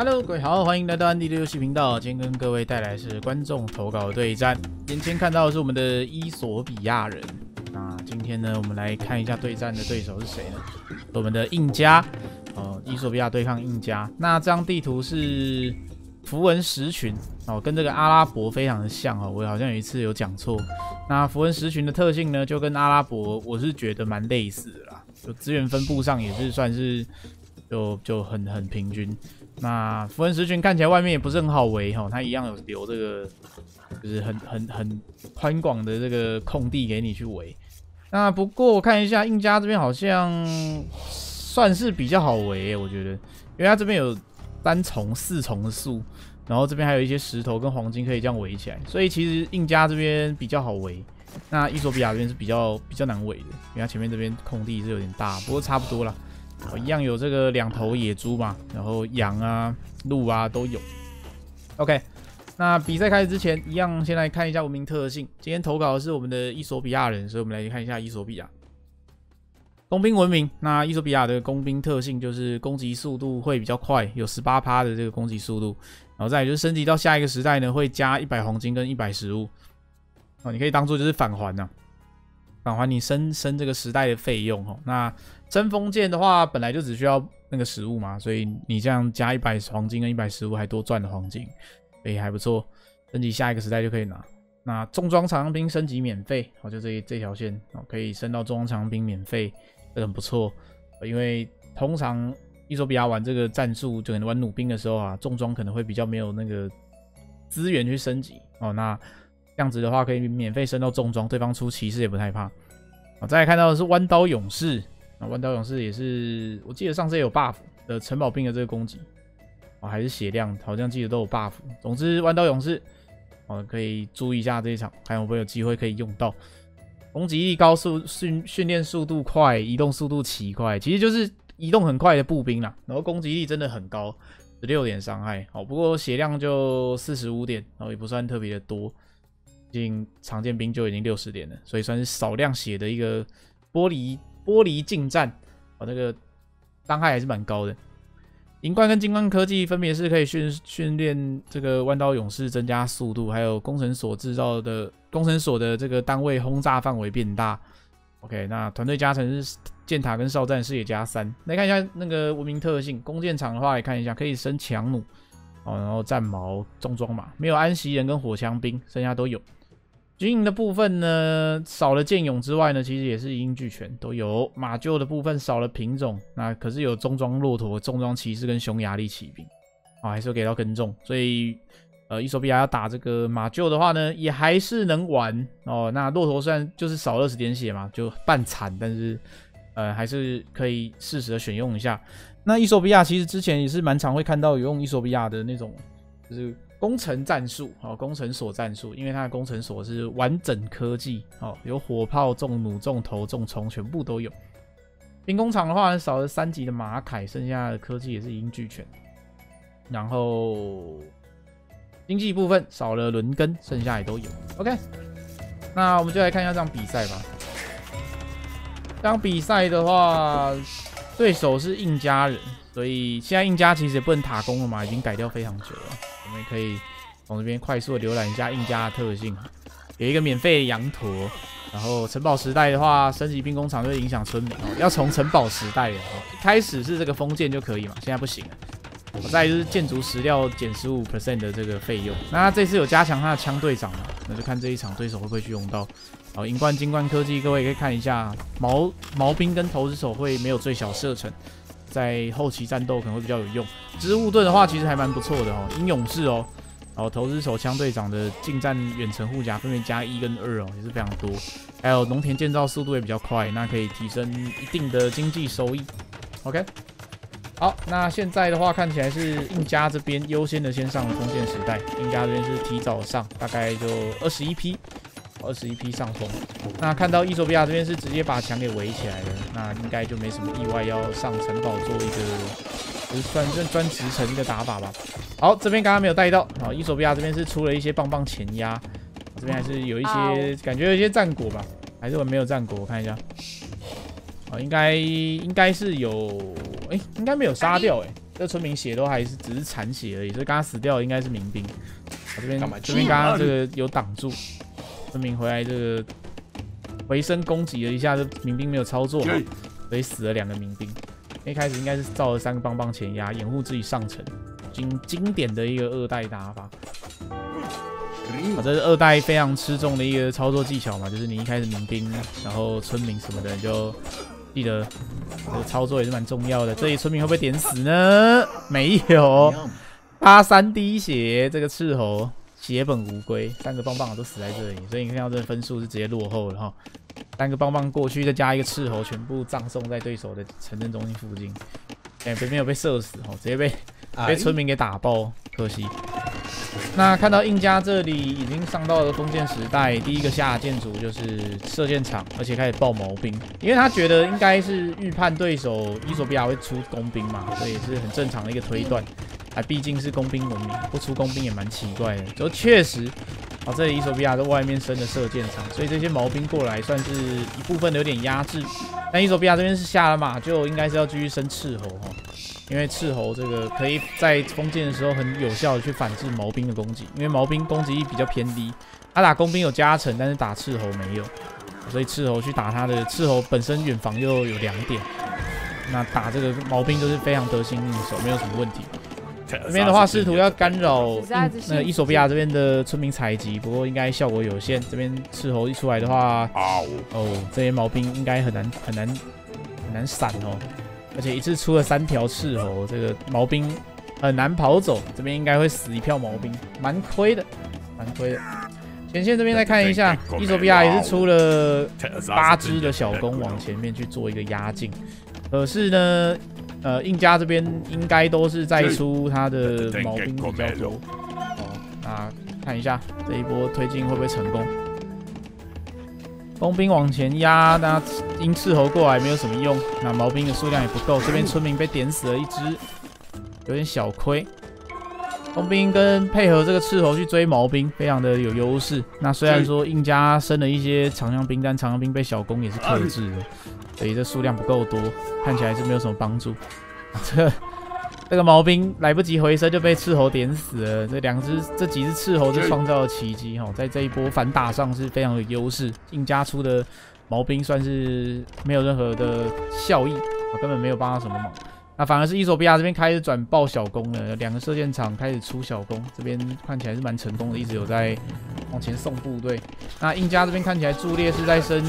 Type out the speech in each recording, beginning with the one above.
Hello，各位好，欢迎来到安迪的游戏频道。今天跟各位带来是观众投稿对战，眼前看到的是我们的伊索比亚人。那今天呢，我们来看一下对战的对手是谁呢？我们的印加，哦，伊索比亚对抗印加。那这张地图是符文十群哦，跟这个阿拉伯非常的像哦。我好像有一次有讲错。那符文十群的特性呢，就跟阿拉伯我是觉得蛮类似的啦，就资源分布上也是算是就就很很平均。那符文石群看起来外面也不是很好围哈，它一样有留这个，就是很很很宽广的这个空地给你去围。那不过我看一下印加这边好像算是比较好围，我觉得，因为它这边有三重、四重的树，然后这边还有一些石头跟黄金可以这样围起来，所以其实印加这边比较好围。那伊索比亚这边是比较比较难围的，因为它前面这边空地是有点大，不过差不多了。一样有这个两头野猪嘛，然后羊啊、鹿啊都有。OK，那比赛开始之前，一样先来看一下文明特性。今天投稿的是我们的伊索比亚人，所以我们来看一下伊索比亚工兵文明。那伊索比亚的工兵特性就是攻击速度会比较快，有十八趴的这个攻击速度。然后再就是升级到下一个时代呢，会加一百黄金跟一百食物。哦，你可以当做就是返还呐，返还你升升这个时代的费用哦。那真锋剑的话，本来就只需要那个食物嘛，所以你这样加一百黄金跟一百食物，还多赚了黄金，所以还不错。升级下一个时代就可以拿。那重装长兵升级免费，哦，就这这条线哦，可以升到重装长兵免费，这很不错。因为通常伊索比亚玩这个战术，就可能玩弩兵的时候啊，重装可能会比较没有那个资源去升级哦。那这样子的话，可以免费升到重装，对方出骑士也不太怕。啊，再来看到的是弯刀勇士。啊，弯刀勇士也是，我记得上次也有 buff 的城堡兵的这个攻击，啊，还是血量，好像记得都有 buff。总之，弯刀勇士，啊，可以注意一下这一场，看有没有机会可以用到。攻击力高，速训训练速度快，移动速度奇快，其实就是移动很快的步兵啦。然后攻击力真的很高，十六点伤害，好，不过血量就四十五点，然后也不算特别的多，毕竟常见兵就已经六十点了，所以算是少量血的一个玻璃。玻璃近战，哦，那个伤害还是蛮高的。银冠跟金冠科技分别是可以训训练这个弯刀勇士增加速度，还有工程所制造的工程所的这个单位轰炸范围变大。OK，那团队加成是箭塔跟哨战视野加三。来看一下那个文明特性，弓箭场的话也看一下，可以升强弩哦，然后战矛重装马，没有安息人跟火枪兵，剩下都有。军营的部分呢，少了剑勇之外呢，其实也是一应俱全，都有马厩的部分少了品种，那可是有重装骆驼、重装骑士跟匈牙利骑兵，啊，还是给到跟重，所以呃，伊索比亚要打这个马厩的话呢，也还是能玩哦。那骆驼虽然就是少二十点血嘛，就半残，但是呃，还是可以适时的选用一下。那伊索比亚其实之前也是蛮常会看到有用伊索比亚的那种，就是。工程战术，哦，工程所战术，因为它的工程所是完整科技，哦，有火炮、重弩、重头、重冲，全部都有。兵工厂的话，少了三级的马凯，剩下的科技也是一应俱全。然后经济部分少了轮根，剩下也都有。OK，那我们就来看一下这场比赛吧。这场比赛的话，对手是印加人，所以现在印加其实也不能塔攻了嘛，已经改掉非常久了。我们可以从这边快速浏览一下印加的特性，有一个免费羊驼，然后城堡时代的话，升级兵工厂会影响村民哦，要从城堡时代的哦，开始是这个封建就可以嘛，现在不行了。我再就是建筑石料减十五 percent 的这个费用，那这次有加强他的枪队长嘛，那就看这一场对手会不会去用到。好，银冠金冠科技，各位可以看一下毛毛兵跟投石手会没有最小射程。在后期战斗可能会比较有用。植物盾的话，其实还蛮不错的哦。英勇士哦，然后投掷手枪队长的近战远程护甲分别加一跟二哦，也是非常多。还有农田建造速度也比较快，那可以提升一定的经济收益。OK，好，那现在的话看起来是印加这边优先的先上封建时代，印加这边是提早上，大概就二十一批。二十一批上风，那看到伊索比亚这边是直接把墙给围起来了，那应该就没什么意外，要上城堡做一个不算算专职城的打法吧。好，这边刚刚没有带到，好，伊索比亚这边是出了一些棒棒前压，这边还是有一些感觉有一些战果吧，还是我没有战果，我看一下，啊，应该应该是有，哎，应该没有杀掉，哎，这村民血都还是只是残血而已，所以刚刚死掉的应该是民兵。我这边干嘛这边刚刚这个有挡住，村民回来这个回身攻击了一下，这民兵没有操作好，所以死了两个民兵。一开始应该是造了三个棒棒前压，掩护自己上城，经经典的一个二代打法。啊，这是二代非常吃重的一个操作技巧嘛，就是你一开始民兵，然后村民什么的，你就记得这个操作也是蛮重要的。这里村民会不会点死呢？没有，他三滴血，这个斥候血本无归，三个棒棒都死在这里，所以你看到这分数是直接落后了哈。三个棒棒过去，再加一个斥候，全部葬送在对手的城镇中心附近。哎、没有被射死哦，直接被被村民给打爆，可惜。那看到印加这里已经上到了封建时代，第一个下建筑就是射箭场，而且开始爆毛兵，因为他觉得应该是预判对手伊索比亚会出工兵嘛，所以是很正常的一个推断。啊，毕竟是工兵文明，不出工兵也蛮奇怪的。就确实，啊，这里伊索比亚在外面升的射箭场，所以这些毛兵过来算是一部分的有点压制。但伊索比亚这边是下了马，就应该是要继续升斥候哈。因为斥候这个可以在封建的时候很有效的去反制毛兵的攻击，因为毛兵攻击力比较偏低，他打工兵有加成，但是打斥候没有，所以斥候去打他的斥候本身远防又有两点，那打这个毛兵都是非常得心应手，没有什么问题。这边的话试图要干扰那个伊索比亚这边的村民采集，不过应该效果有限。这边斥候一出来的话，哦，这些毛兵应该很难很难很难闪哦。而且一次出了三条斥候，这个毛兵很难跑走，这边应该会死一票毛兵，蛮亏的，蛮亏的。前线这边再看一下，伊索比亚也是出了八只的小弓往前面去做一个压境，可是呢，呃，印加这边应该都是在出他的毛兵比较多。哦，那看一下这一波推进会不会成功？工兵往前压，那鹰刺猴过来没有什么用，那毛兵的数量也不够，这边村民被点死了一只，有点小亏。工兵跟配合这个斥候去追毛兵，非常的有优势。那虽然说印加升了一些长枪兵，但长枪兵被小弓也是克制的，所以这数量不够多，看起来是没有什么帮助。这这个毛兵来不及回身就被斥候点死了，这两只这几只斥候就创造了奇迹哈，在这一波反打上是非常有优势。硬加出的毛兵算是没有任何的效益，我根本没有帮他什么忙。那反而是伊索比亚这边开始转爆小弓了，两个射箭场开始出小弓，这边看起来是蛮成功的，一直有在往前送部队。那印加这边看起来驻列是在升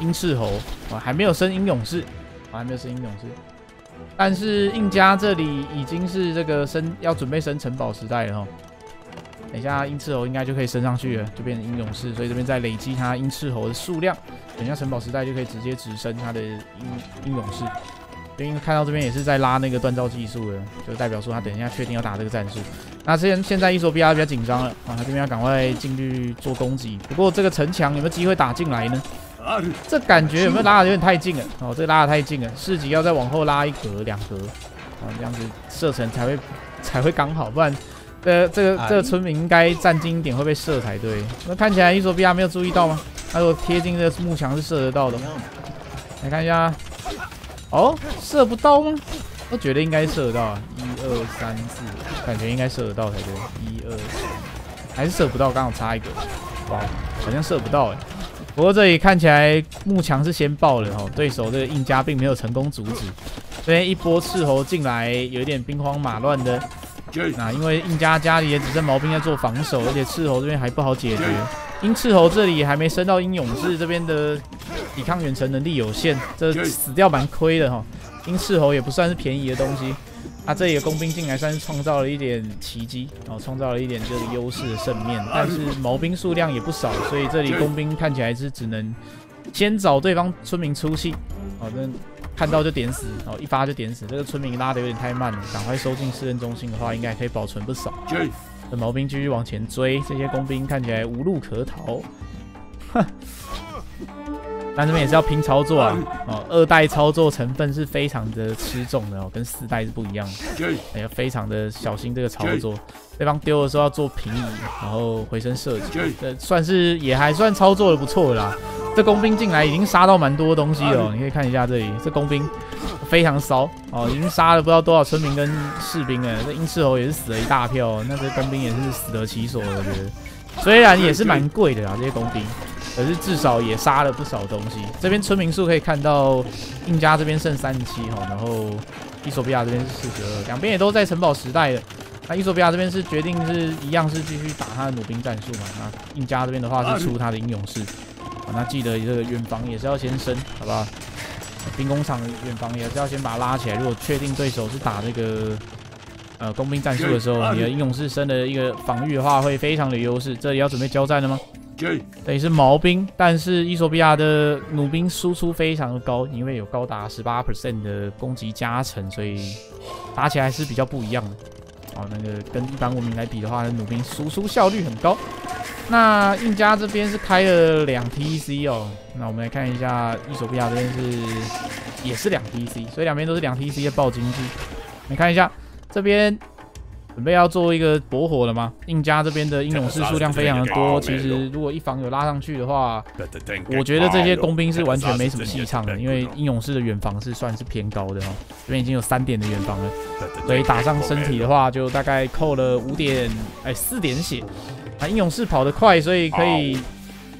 鹰斥候啊，还没有升鹰勇士，啊还没有升鹰勇士。但是印加这里已经是这个升要准备升城堡时代了哈，等一下鹰斥候应该就可以升上去了，就变成鹰勇士，所以这边在累积它鹰斥候的数量，等一下城堡时代就可以直接直升它的鹰鹰勇士。因为看到这边也是在拉那个锻造技术的，就代表说他等一下确定要打这个战术。那现现在伊索比亚比较紧张了啊，他这边要赶快进去做攻击。不过这个城墙有没有机会打进来呢？这感觉有没有拉的有点太近了？哦，这个拉的太近了，四级要再往后拉一格两格，啊，这样子射程才会 才会刚好，不然呃这个这个村民应该站近一点会被射才对。那看起来伊索比亚没有注意到吗？他如果贴近这个幕墙是射得到的。来看一下。哦，射不到吗？我觉得应该射得到啊，一二三四，感觉应该射得到才对。一二，还是射不到，刚好差一个。哇，好像射不到哎。不过这里看起来幕墙是先爆了哦，对手这个印加并没有成功阻止。这边一波斥候进来，有点兵荒马乱的。那因为印加家里也只剩毛兵在做防守，而且斥候这边还不好解决。鹰斥候这里还没升到鹰勇士，这边的抵抗远程能力有限，这死掉蛮亏的哈。鹰斥候也不算是便宜的东西，啊，这里的工兵进来算是创造了一点奇迹，然后创造了一点这个优势的胜面，但是毛兵数量也不少，所以这里工兵看起来是只能先找对方村民出气，哦，那看到就点死，哦，一发就点死，这个村民拉的有点太慢了，赶快收进试验中心的话，应该可以保存不少。这毛兵继续往前追，这些工兵看起来无路可逃，哼。但这边也是要拼操作啊，哦，二代操作成分是非常的吃重的哦，跟四代是不一样的，要非常的小心这个操作。对方丢的时候要做平移，然后回身射击，这算是也还算操作的不错啦。这工兵进来已经杀到蛮多东西了，你可以看一下这里，这工兵非常骚。哦，已经杀了不知道多少村民跟士兵了。这鹰翅猴也是死了一大票，那这工兵也是死得其所，我觉得。虽然也是蛮贵的啦，这些工兵，可是至少也杀了不少东西。这边村民数可以看到，印加这边剩三十七哈，然后伊索比亚这边是四十二，两边也都在城堡时代的。那伊索比亚这边是决定是一样是继续打他的弩兵战术嘛？那印加这边的话是出他的英勇士。那记得这个远防也是要先升，好不好？兵工厂远防也是要先把它拉起来。如果确定对手是打这个呃工兵战术的时候，你的英勇士升的一个防御的话，会非常的优势。这里要准备交战了吗？等于是毛兵，但是伊索比亚的弩兵输出非常的高，因为有高达十八 percent 的攻击加成，所以打起来是比较不一样的。哦，那个跟一般文明来比的话，弩兵输出效率很高。那印加这边是开了两 TC 哦，那我们来看一下伊索比亚这边是也是两 TC，所以两边都是两 TC 的暴经济。你看一下这边准备要做一个博火了吗？印加这边的英勇士数量非常的多，其实如果一防有拉上去的话，我觉得这些工兵是完全没什么戏唱的，因为英勇士的远防是算是偏高的哦，这边已经有三点的远防了，所以打上身体的话就大概扣了五点，哎四点血。啊，英勇士跑得快，所以可以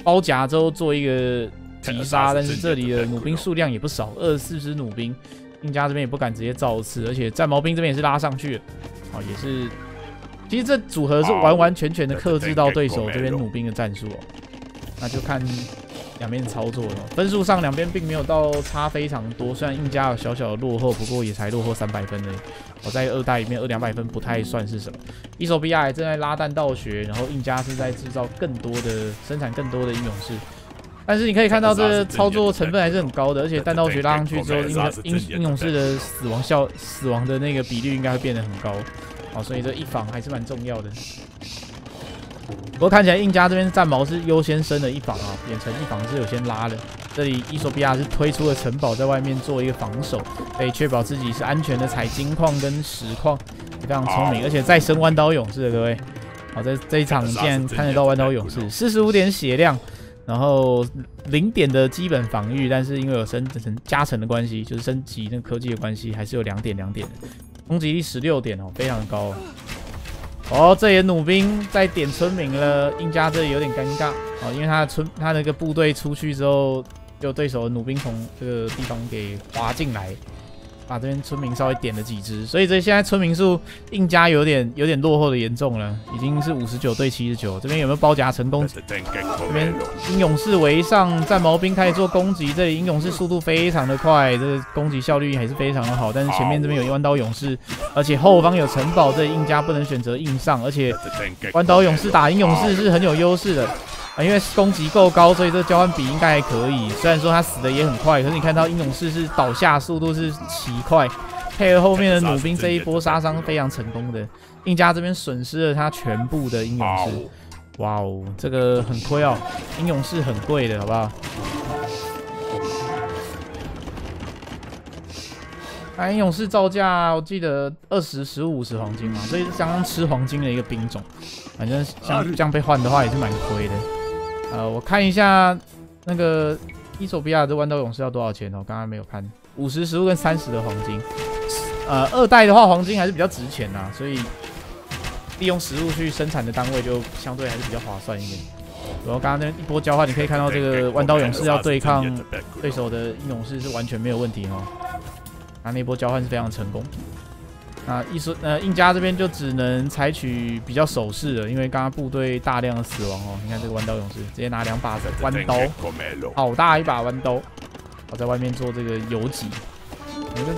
包夹之后做一个击杀。但是这里的弩兵数量也不少，二十四支弩兵，印加这边也不敢直接造次，而且战矛兵这边也是拉上去了。啊，也是，其实这组合是完完全全的克制到对手这边弩兵的战术哦。那就看。两边操作了，分数上两边并没有到差非常多，虽然印加有小小的落后，不过也才落后三百分已。我在二代里面二两百分不太算是什么。伊索比亚正在拉弹道学，然后印加是在制造更多的生产更多的英勇士，但是你可以看到这操作成分还是很高的，而且弹道学拉上去之后，英英英勇士的死亡效死亡的那个比率应该会变得很高，好，所以这一防还是蛮重要的。不过看起来印加这边战矛是优先升的一防啊，远程一防是有先拉的。这里伊索比亚是推出了城堡在外面做一个防守，可以确保自己是安全的采金矿跟石矿，非常聪明。而且再升弯刀勇士的各位，好，在这一场竟然看得到弯刀勇士，四十五点血量，然后零点的基本防御，但是因为有升成加成的关系，就是升级那科技的关系，还是有两点两点的攻击力十六点哦，非常高。哦，哦这也弩兵在点村民了，印加这里有点尴尬哦，因为他的村他那个部队出去之后，就对手的弩兵从这个地方给滑进来。把这边村民稍微点了几只，所以这现在村民数印加有点有点落后的严重了，已经是五十九对七十九。这边有没有包夹成功？这边英勇士围上战矛兵开始做攻击，这里英勇士速度非常的快，这个攻击效率还是非常的好。但是前面这边有弯刀勇士，而且后方有城堡，这印加不能选择硬上，而且弯刀勇士打英勇士是很有优势的。啊，因为攻击够高，所以这交换比应该还可以。虽然说他死的也很快，可是你看到英勇士是倒下速度是奇快，配合后面的弩兵这一波杀伤非常成功的。印加这边损失了他全部的英勇士，哇哦，这个很亏哦。英勇士很贵的，好不好？啊，英勇士造价我记得二十、十五、五十黄金嘛，所以是相当吃黄金的一个兵种。反正像这样被换的话也是蛮亏的。呃，我看一下那个伊索比亚的弯刀勇士要多少钱哦？刚刚没有看，五十食物跟三十的黄金。呃，二代的话黄金还是比较值钱呐，所以利用食物去生产的单位就相对还是比较划算一点。然后刚刚那一波交换，你可以看到这个弯刀勇士要对抗对手的勇士是完全没有问题哦。那那波交换是非常成功。那意思呃，印加这边就只能采取比较守势了，因为刚刚部队大量的死亡哦。你看这个弯刀勇士直接拿两把弯刀，好大一把弯刀，我在外面做这个游击。那个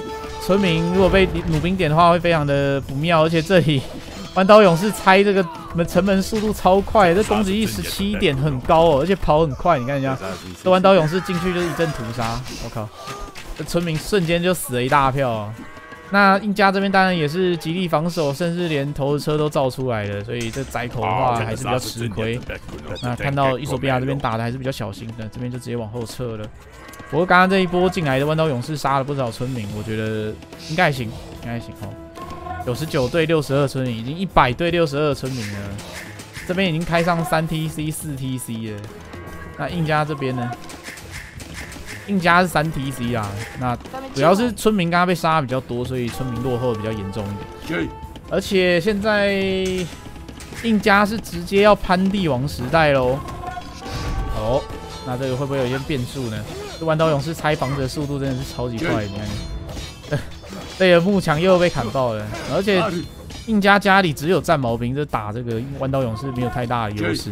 村民如果被弩兵点的话，会非常的不妙。而且这里 弯刀勇士拆这个门城门速度超快，这攻击力十七点很高哦，而且跑很快。你看一下，这弯刀勇士进去就是一阵屠杀，我靠，这村民瞬间就死了一大票。那印加这边当然也是极力防守，甚至连投的车都造出来了，所以这窄口的话还是比较吃亏。那看到伊索比亚这边打的还是比较小心的，这边就直接往后撤了。不过刚刚这一波进来的弯刀勇士杀了不少村民，我觉得应该行，应该行哦。九十九对六十二村民，已经一百对六十二村民了。这边已经开上三 TC 四 TC 了。那印加这边呢？印加是三 TC 啊，那主要是村民刚刚被杀比较多，所以村民落后比较严重一点。而且现在印加是直接要攀帝王时代喽。哦，那这个会不会有一些变数呢？这弯刀勇士拆房子的速度真的是超级快，你看，这个幕墙又被砍爆了，而且印加家里只有战矛兵，这打这个弯刀勇士没有太大的优势。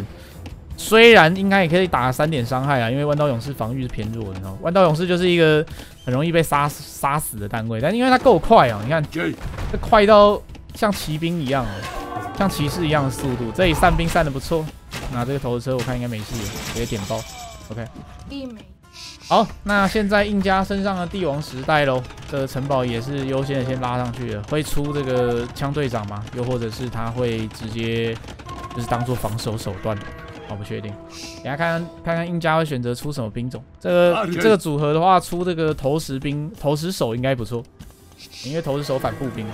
虽然应该也可以打三点伤害啊，因为弯刀勇士防御是偏弱的，你知道弯刀勇士就是一个很容易被杀杀死的单位，但因为它够快啊，你看，这快到像骑兵一样，像骑士一样的速度。这里散兵散的不错，拿这个投石车我看应该没事，直接点爆。OK，好，那现在印加身上的帝王时代喽，这个城堡也是优先的先拉上去了，会出这个枪队长吗？又或者是他会直接就是当做防守手段？我不确定，等下看看看看印加会选择出什么兵种。这个这个组合的话，出这个投石兵、投石手应该不错，因为投石手反步兵，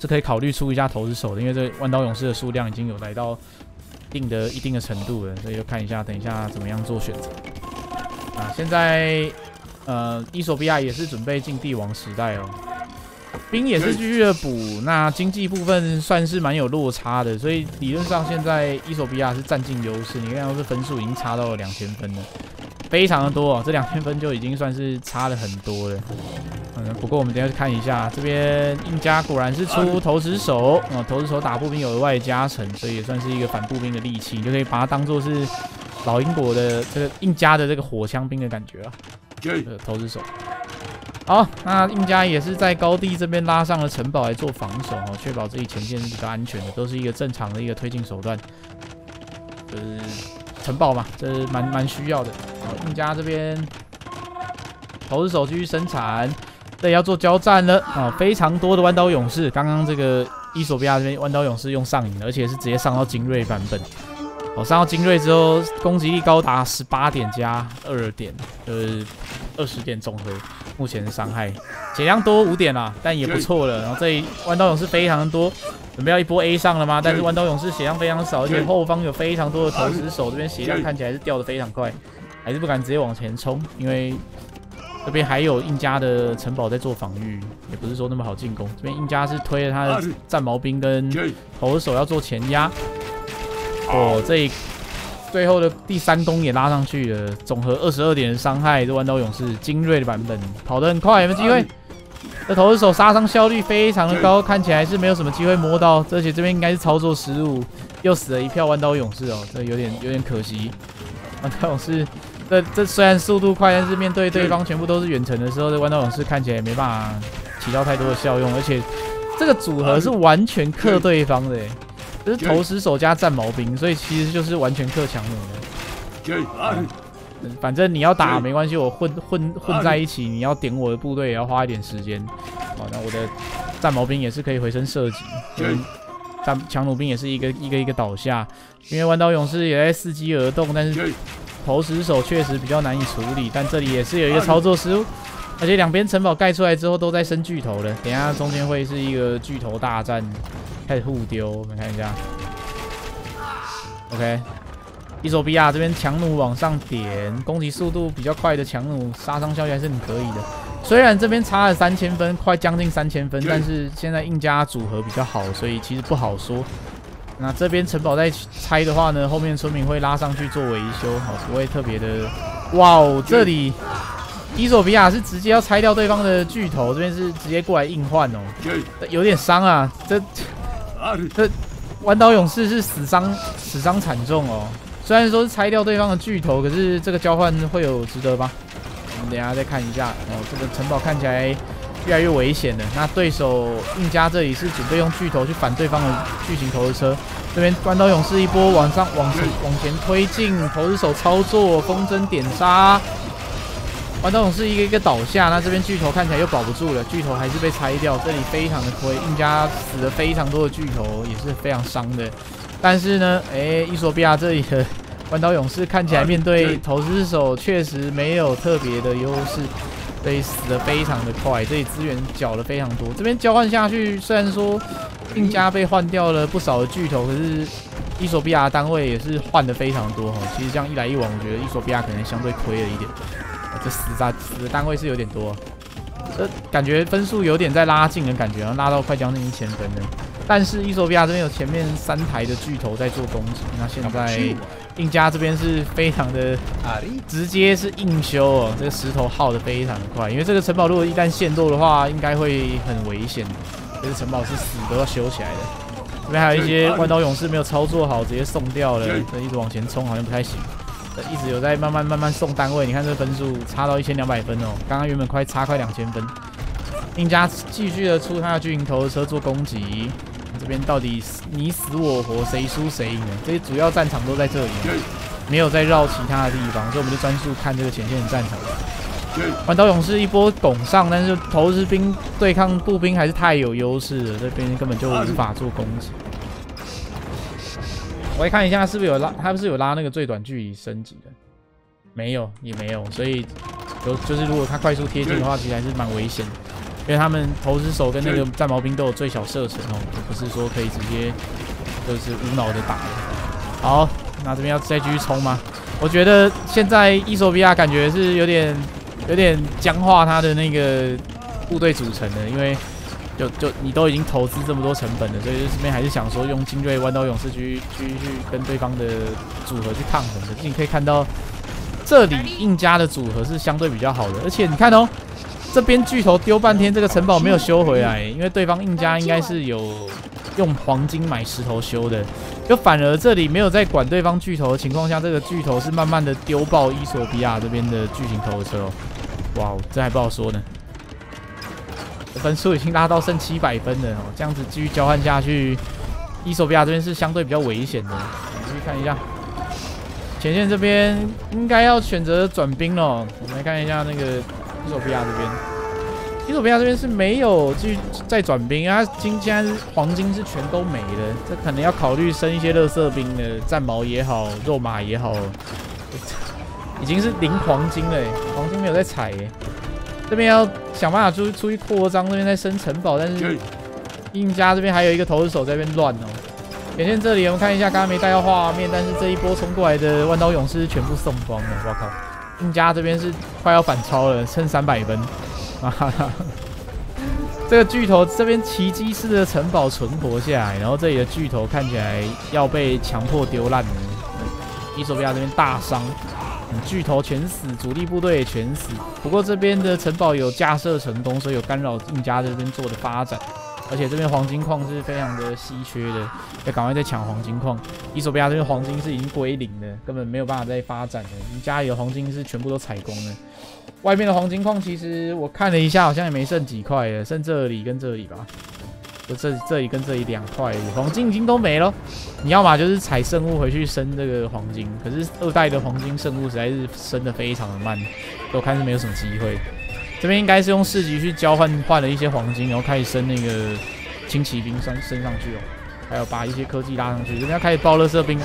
是可以考虑出一下投石手的。因为这弯刀勇士的数量已经有来到定的一定的程度了，所以就看一下，等一下怎么样做选择。啊，现在呃，伊索比亚也是准备进帝王时代哦。兵也是继续的补，那经济部分算是蛮有落差的，所以理论上现在伊索比亚是占尽优势。你看，这分数已经差到了两千分了，非常的多哦，这两千分就已经算是差了很多了。嗯，不过我们等下去看一下，这边印加果然是出投石手哦，投石手打步兵有额外加成，所以也算是一个反步兵的利器，你就可以把它当做是老英国的这个印加的这个火枪兵的感觉啊。投石手。好，那印加也是在高地这边拉上了城堡来做防守哦，确保自己前线是比较安全的，都是一个正常的一个推进手段。就是城堡嘛，这是蛮蛮需要的。好，印加这边投石手继续生产，这要做交战了啊！非常多的弯刀勇士，刚刚这个伊索比亚这边弯刀勇士用上瘾了，而且是直接上到精锐版本。我上到精锐之后，攻击力高达十八点加二点，就是二十点总和。目前的伤害血量多五点啦，但也不错了。然后这里弯刀勇士非常多，准备要一波 A 上了吗？但是弯刀勇士血量非常少，而且后方有非常多的投石手，这边血量看起来是掉的非常快，还是不敢直接往前冲，因为这边还有印加的城堡在做防御，也不是说那么好进攻。这边印加是推了他的战矛兵跟投石手要做前压。哦，这一。最后的第三攻也拉上去了，总和二十二点的伤害。这弯刀勇士精锐的版本跑得很快，有没有机会？这投石手杀伤效率非常的高，看起来是没有什么机会摸到。而且这边应该是操作失误，又死了一票弯刀勇士哦，这有点有点可惜。弯刀勇士，这这虽然速度快，但是面对对方全部都是远程的时候，这弯刀勇士看起来也没办法起到太多的效用。而且这个组合是完全克对方的。这是投石手加战矛兵，所以其实就是完全克强弩的。反正你要打没关系，我混混混在一起。你要点我的部队也要花一点时间。好，那我的战矛兵也是可以回身射击。战强弩兵也是一个一个一个倒下。因为弯刀勇士也在伺机而动，但是投石手确实比较难以处理。但这里也是有一个操作失误，而且两边城堡盖出来之后都在升巨头了。等下中间会是一个巨头大战。开始互丢，我们看一下。OK，伊索比亚这边强弩往上点，攻击速度比较快的强弩，杀伤效率还是很可以的。虽然这边差了三千分，快将近三千分，但是现在硬加组合比较好，所以其实不好说。那这边城堡在拆的话呢，后面村民会拉上去做维修，好不会特别的。哇哦，这里伊索比亚是直接要拆掉对方的巨头，这边是直接过来硬换哦，有点伤啊，这。这弯刀勇士是死伤，死伤惨重哦。虽然说是拆掉对方的巨头，可是这个交换会有值得吗？我们等下再看一下哦。这个城堡看起来越来越危险了。那对手印加这里是准备用巨头去反对方的巨型投石车。这边弯刀勇士一波往上往前往前推进，投石手操作风筝点杀。弯刀勇士一个一个倒下，那这边巨头看起来又保不住了，巨头还是被拆掉，这里非常的亏，印加死了非常多的巨头，也是非常伤的。但是呢，哎，伊索比亚这里的弯刀勇士看起来面对投石手确实没有特别的优势，所以死的非常的快，这里资源缴了非常多。这边交换下去，虽然说印加被换掉了不少的巨头，可是伊索比亚单位也是换的非常多哈。其实这样一来一往，我觉得伊索比亚可能相对亏了一点。这死在死的单位是有点多，这感觉分数有点在拉近的感觉，然后拉到快将近一千分了。但是伊索比亚这边有前面三台的巨头在做攻击，那现在印加这边是非常的直接是硬修哦，这个石头耗的非常的快，因为这个城堡如果一旦陷落的话，应该会很危险。这个城堡是死都要修起来的。这边还有一些弯刀勇士没有操作好，直接送掉了，这一直往前冲好像不太行。一直有在慢慢慢慢送单位，你看这分数差到一千两百分哦，刚刚原本快差快两千分。印加继续的出他的巨型头车做攻击，这边到底你死我活，谁输谁赢呢？这些主要战场都在这里，没有在绕其他的地方，所以我们就专注看这个前线的战场。弯刀勇士一波拱上，但是投石兵对抗步兵还是太有优势了，这边根本就无法做攻击。我来看一下是不是有拉，他不是有拉那个最短距离升级的？没有，也没有，所以有就是如果他快速贴近的话，其实还是蛮危险的，因为他们投石手跟那个战矛兵都有最小射程哦，不是说可以直接就是无脑的打。好，那这边要再继续冲吗？我觉得现在伊索比亚感觉是有点有点僵化他的那个部队组成的，因为。就就你都已经投资这么多成本了，所以这边还是想说用精锐弯刀勇士去去去跟对方的组合去抗衡的。你可以看到这里印加的组合是相对比较好的，而且你看哦，这边巨头丢半天，这个城堡没有修回来，因为对方印加应该是有用黄金买石头修的，就反而这里没有在管对方巨头的情况下，这个巨头是慢慢的丢爆伊索比亚这边的巨型头车哦。哇，这还不好说呢。分数已经拉到剩七百分了哦，这样子继续交换下去，伊索比亚这边是相对比较危险的。我们继续看一下前线这边，应该要选择转兵了。我们来看一下那个伊索比亚这边，伊索比亚这边是没有继续再转兵啊，今天黄金是全都没了，这可能要考虑升一些乐色兵的战矛也好，肉马也好，已经是零黄金了，黄金没有在踩耶。这边要想办法出出去扩张，这边在升城堡，但是印加这边还有一个投石手在那边乱哦。眼线这里我们看一下，刚刚没带到画面，但是这一波冲过来的万刀勇士全部送光了。我靠，印加这边是快要反超了，剩三百分。啊 这个巨头这边奇迹式的城堡存活下来，然后这里的巨头看起来要被强迫丢烂了。伊索比亚这边大伤。巨头全死，主力部队也全死。不过这边的城堡有架设成功，所以有干扰印加这边做的发展。而且这边黄金矿是非常的稀缺的，要赶快再抢黄金矿。伊索比亚这边黄金是已经归零了，根本没有办法再发展了。你家里的黄金是全部都采光了。外面的黄金矿其实我看了一下，好像也没剩几块了，剩这里跟这里吧。这这里跟这里两块黄金已经都没了，你要么就是采圣物回去升这个黄金，可是二代的黄金圣物实在是升的非常的慢，我看是没有什么机会。这边应该是用市集去交换换了一些黄金，然后开始升那个轻骑兵升升上去哦，还有把一些科技拉上去，这边要开始爆乐色兵。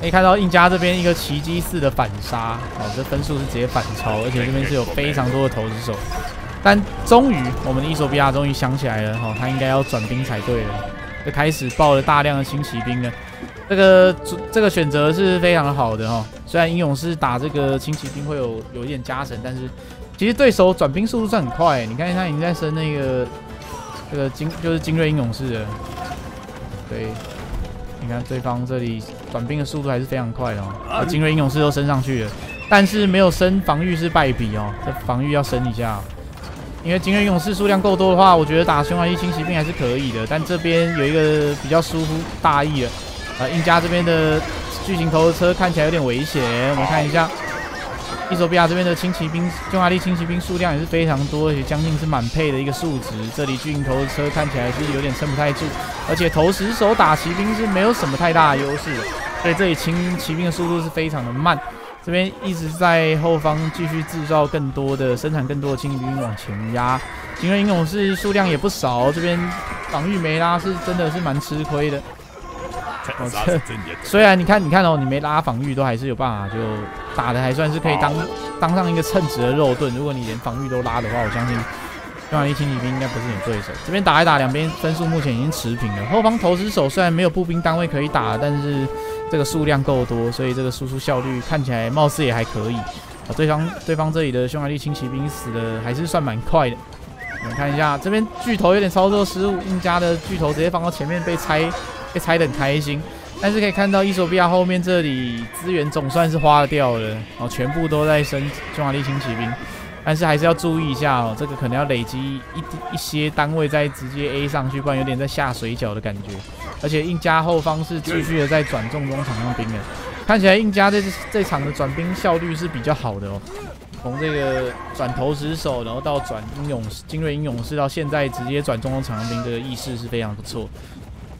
可以看到印加这边一个奇迹式的反杀，哦，这分数是直接反超，而且这边是有非常多的投石手。但终于，我们的伊索比亚终于想起来了哈，他应该要转兵才对了，就开始报了大量的轻骑兵了。这个这个选择是非常好的哈。虽然英勇士打这个轻骑兵会有有一点加成，但是其实对手转兵速度算很快。你看他已经在升那个这个精就是精锐英勇士了。对，你看对方这里转兵的速度还是非常快的哦。精锐英勇士都升上去了，但是没有升防御是败笔哦，这防御要升一下。因为精锐勇士数量够多的话，我觉得打匈牙利轻骑兵还是可以的。但这边有一个比较疏忽大意了，呃，印加这边的巨型投石车看起来有点危险。我们看一下，伊索比亚这边的轻骑兵，匈牙利轻骑兵数量也是非常多，而且将近是满配的一个数值。这里巨型投石车看起来是有点撑不太住，而且投石手打骑兵是没有什么太大的优势的，所以这里轻骑兵的速度是非常的慢。这边一直在后方继续制造更多的生产更多的轻骑兵往前压，精锐英勇士数量也不少，这边防御没拉是真的是蛮吃亏的。虽然你看你看哦，你没拉防御都还是有办法就打的还算是可以当当上一个称职的肉盾。如果你连防御都拉的话，我相信匈牙利轻骑兵应该不是你对手。这边打一打，两边分数目前已经持平了。后方投石手虽然没有步兵单位可以打，但是这个数量够多，所以这个输出效率看起来貌似也还可以。啊，对方对方这里的匈牙利轻骑兵死的还是算蛮快的。我们看一下这边巨头有点操作失误，印加的巨头直接放到前面被拆，被拆的很开心。但是可以看到伊索比亚后面这里资源总算是花掉了，然后全部都在升匈牙利轻骑兵。但是还是要注意一下哦，这个可能要累积一一些单位再直接 A 上去，不然有点在下水饺的感觉。而且印加后方是继续的在转重装场上兵的，看起来印加这这场的转兵效率是比较好的哦。从这个转投石手，然后到转英勇精锐英勇士，到现在直接转中锋长枪兵，这个意识是非常不错。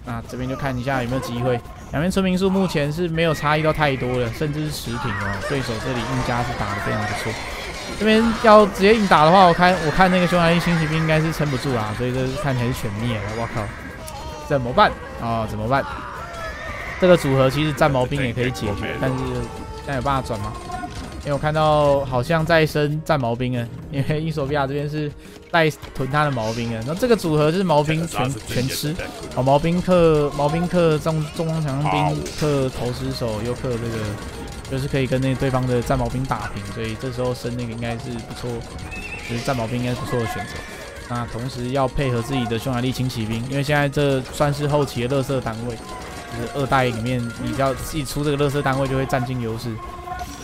那这边就看一下有没有机会。两边村民数目前是没有差异到太多的，甚至是持平哦。对手这里印加是打的非常不错。这边要直接硬打的话，我看我看那个匈牙利轻骑兵应该是撑不住啦，所以这看起来是全灭了。我靠，怎么办啊？怎么办？这个组合其实战矛兵也可以解决，但是现在有办法转吗？因为我看到好像在升战矛兵啊，因为伊索比亚这边是带囤他的矛兵啊。那这个组合就是矛兵全全吃，哦，矛兵克矛兵克中中装强兵克投石手又克这个。就是可以跟那对方的战矛兵打平，所以这时候升那个应该是不错，就是战矛兵应该是不错的选择。那同时要配合自己的匈牙利轻骑兵，因为现在这算是后期的乐色单位，就是二代里面，你只要一出这个乐色单位就会占尽优势。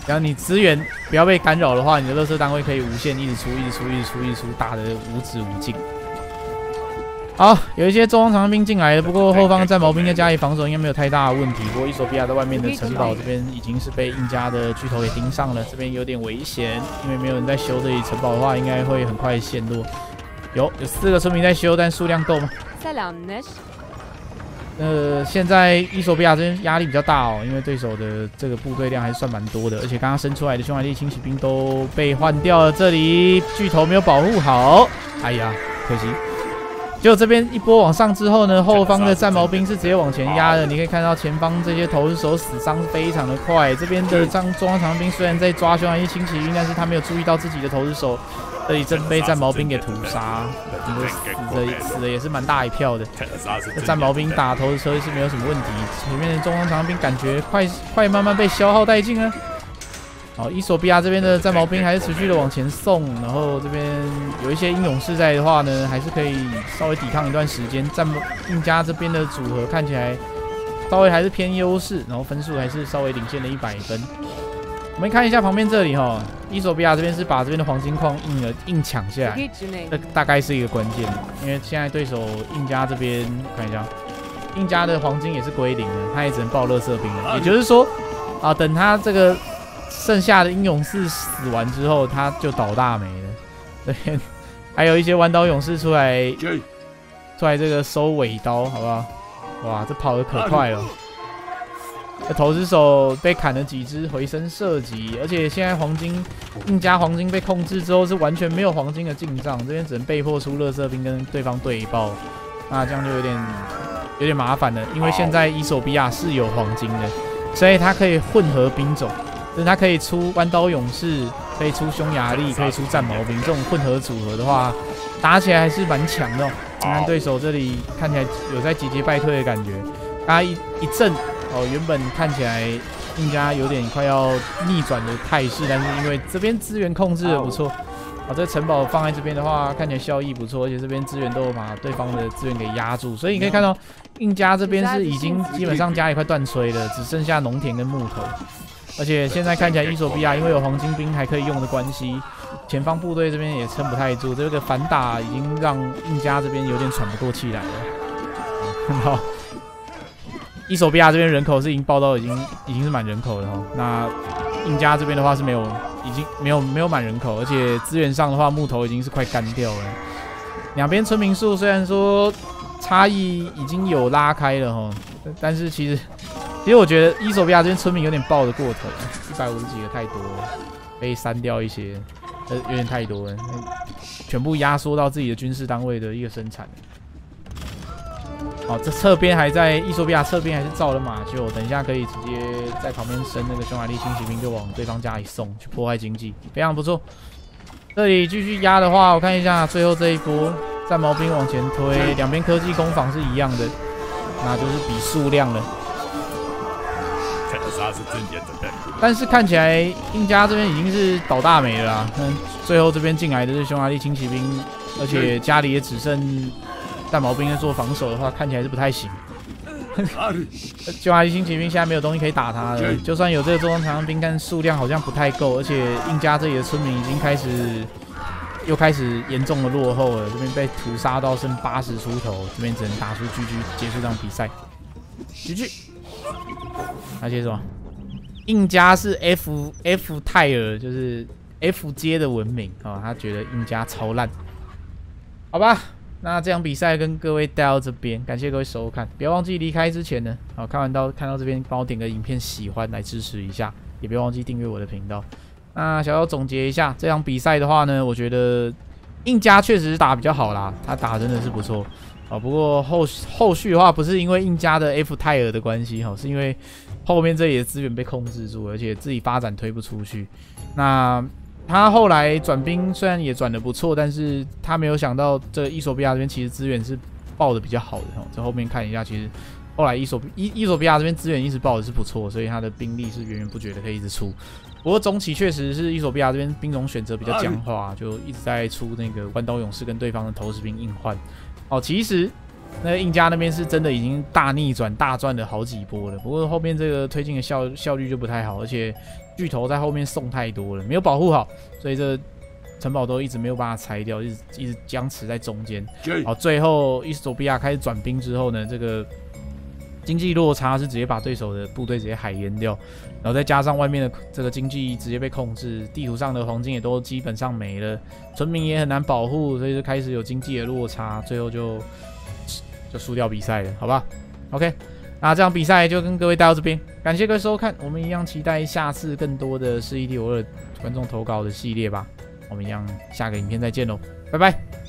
然后你资源不要被干扰的话，你的乐色单位可以无限一直出，一直出，一直出，一直出，打得无止无尽。好，有一些中方长兵进来了，不过后方战矛兵在加以防守，应该没有太大的问题。不过伊索比亚在外面的城堡这边已经是被印加的巨头给盯上了，这边有点危险，因为没有人在修这里城堡的话，应该会很快陷落。有有四个村民在修，但数量够吗？呃，现在伊索比亚这边压力比较大哦，因为对手的这个部队量还是算蛮多的，而且刚刚生出来的匈牙利轻骑兵都被换掉了，这里巨头没有保护好，哎呀，可惜。就这边一波往上之后呢，后方的战矛兵是直接往前压的。你可以看到前方这些投石手死伤非常的快。这边的张中央长兵虽然在抓匈牙利轻骑兵，但是他没有注意到自己的投石手，这里真被战矛兵给屠杀，死的死的也是蛮大一票的。这战矛兵打投石车是没有什么问题，前面的。中央长兵感觉快快慢慢被消耗殆尽了。好，伊索比亚这边的战矛兵还是持续的往前送，然后这边有一些英勇士在的话呢，还是可以稍微抵抗一段时间。战印加这边的组合看起来稍微还是偏优势，然后分数还是稍微领先了一百分。我们看一下旁边这里哈，伊索比亚这边是把这边的黄金矿硬了硬抢下来，这大概是一个关键，因为现在对手印加这边看一下，印加的黄金也是归零了，他也只能爆乐色兵了。也就是说啊，等他这个。剩下的英勇士死完之后，他就倒大霉了。这边还有一些弯刀勇士出来，出来这个收尾刀，好不好？哇，这跑的可快了！这投石手被砍了几只回声射击，而且现在黄金硬加黄金被控制之后，是完全没有黄金的进账，这边只能被迫出乐色兵跟对方对爆，那这样就有点有点麻烦了。因为现在伊索比亚是有黄金的，所以他可以混合兵种。他可以出弯刀勇士，可以出匈牙利，可以出战矛兵，这种混合组合的话，打起来还是蛮强的。你看对手这里看起来有在节节败退的感觉，他一一阵哦，原本看起来应该有点快要逆转的态势，但是因为这边资源控制的不错，啊，这城堡放在这边的话，看起来效益不错，而且这边资源都把对方的资源给压住，所以你可以看到印加这边是已经基本上家里快断炊了，只剩下农田跟木头。而且现在看起来，伊索比亚因为有黄金兵还可以用的关系，前方部队这边也撑不太住。这个反打已经让印加这边有点喘不过气来了。好，伊索比亚这边人口是已经报到已经已经是满人口了哈。那印加这边的话是没有，已经没有没有满人口，而且资源上的话木头已经是快干掉了。两边村民数虽然说差异已经有拉开了哈，但是其实。其实我觉得伊索比亚这边村民有点爆的过头，一百五十几个太多了，被删掉一些，呃，有点太多了，全部压缩到自己的军事单位的一个生产。好，这侧边还在伊索比亚侧边还是造了马厩，等一下可以直接在旁边升那个匈牙利轻骑兵，就往对方家里送，去破坏经济，非常不错。这里继续压的话，我看一下最后这一波战矛兵往前推，两边科技攻防是一样的，那就是比数量了。但是看起来印加这边已经是倒大霉了，嗯，最后这边进来的是匈牙利轻骑兵，而且家里也只剩战矛兵在做防守的话，看起来是不太行。匈牙利轻骑兵现在没有东西可以打他了，就算有这个中央长枪兵，但数量好像不太够，而且印加这里的村民已经开始又开始严重的落后了，这边被屠杀到剩八十出头，这边只能打出 GG 结束这场比赛，GG。他接什么？印加是 F F 泰尔，就是 F 阶的文明啊。他觉得印加超烂，好吧。那这场比赛跟各位带到这边，感谢各位收看。别忘记离开之前呢，好看完到看到这边，帮我点个影片喜欢来支持一下，也别忘记订阅我的频道。那小小总结一下这场比赛的话呢，我觉得印加确实是打比较好啦，他打真的是不错。啊，不过后后续的话，不是因为印加的 F 泰尔的关系哈，是因为后面这里的资源被控制住，而且自己发展推不出去。那他后来转兵虽然也转的不错，但是他没有想到这个伊索比亚这边其实资源是爆的比较好的哦。在后面看一下，其实后来伊索伊伊索比亚这边资源一直爆的是不错，所以他的兵力是源源不绝的可以一直出。不过中期确实是伊索比亚这边兵种选择比较僵化，就一直在出那个关刀勇士跟对方的投石兵硬换。哦，其实那印加那边是真的已经大逆转、大赚了好几波了。不过后面这个推进的效效率就不太好，而且巨头在后面送太多了，没有保护好，所以这城堡都一直没有办法拆掉，一直一直僵持在中间。好，最后伊索比亚开始转兵之后呢，这个经济落差是直接把对手的部队直接海淹掉，然后再加上外面的这个经济直接被控制，地图上的黄金也都基本上没了，村民也很难保护，所以就开始有经济的落差，最后就就输掉比赛了，好吧？OK，那这场比赛就跟各位带到这边，感谢各位收看，我们一样期待下次更多的《是一 D 五二》观众投稿的系列吧，我们一样下个影片再见喽，拜拜。